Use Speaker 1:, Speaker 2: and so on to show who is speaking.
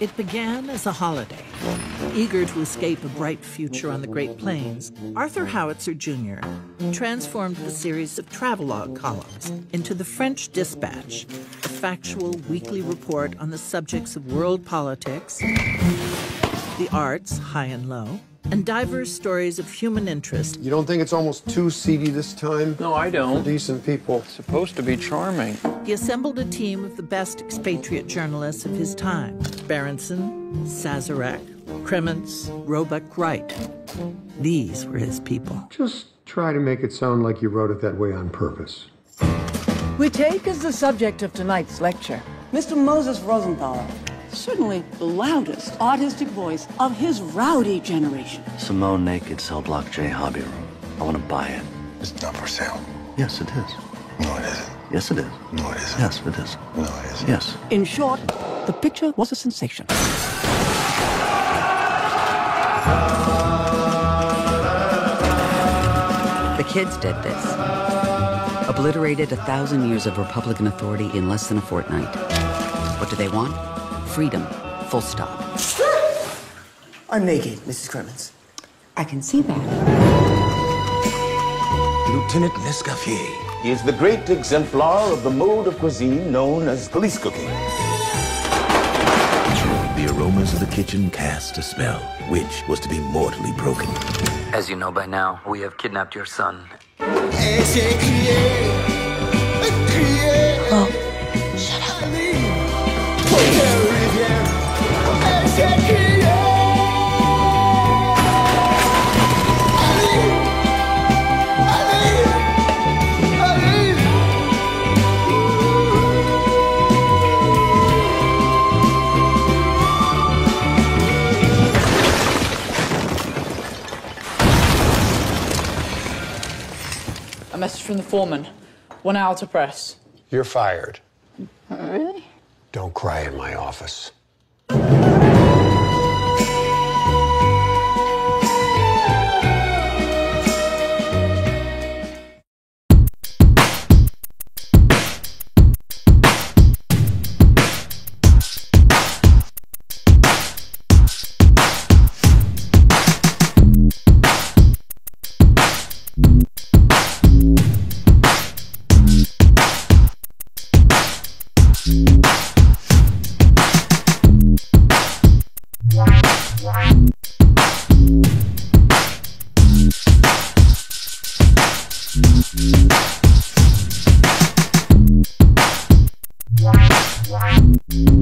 Speaker 1: It began as a holiday. Eager to escape a bright future on the Great Plains, Arthur Howitzer Jr. transformed the series of travelogue columns into the French Dispatch, a factual weekly report on the subjects of world politics, the arts, high and low, and diverse stories of human interest.
Speaker 2: You don't think it's almost too seedy this time?
Speaker 3: No, I don't.
Speaker 2: For decent people.
Speaker 3: It's supposed to be charming.
Speaker 1: He assembled a team of the best expatriate journalists of his time Berensen, Sazerac, Krementz, Roebuck Wright. These were his people.
Speaker 2: Just try to make it sound like you wrote it that way on purpose.
Speaker 4: We take as the subject of tonight's lecture Mr. Moses Rosenthaler, certainly the loudest artistic voice of his rowdy generation.
Speaker 5: Simone Naked Cell Block J Hobby Room. I want to buy it.
Speaker 6: It's not for sale.
Speaker 5: Yes, it is.
Speaker 6: No, it isn't.
Speaker 5: Yes, it is.
Speaker 6: No, it isn't.
Speaker 5: Yes, it is.
Speaker 6: No, it isn't.
Speaker 5: Yes.
Speaker 4: In short, the picture was a sensation.
Speaker 7: The kids did this. Obliterated a thousand years of Republican authority in less than a fortnight. What do they want? Freedom. Full stop.
Speaker 8: I'm naked, Mrs. Krementz.
Speaker 7: I can see that.
Speaker 9: Lieutenant Nescaffier is the great exemplar of the mode of cuisine known as police cooking.
Speaker 10: The aromas of the kitchen cast a spell, which was to be mortally broken.
Speaker 7: As you know by now, we have kidnapped your son.
Speaker 4: Oh,
Speaker 11: A message from the foreman. One hour to press.
Speaker 2: You're fired.
Speaker 4: Really?
Speaker 2: Don't cry in my office. Wow.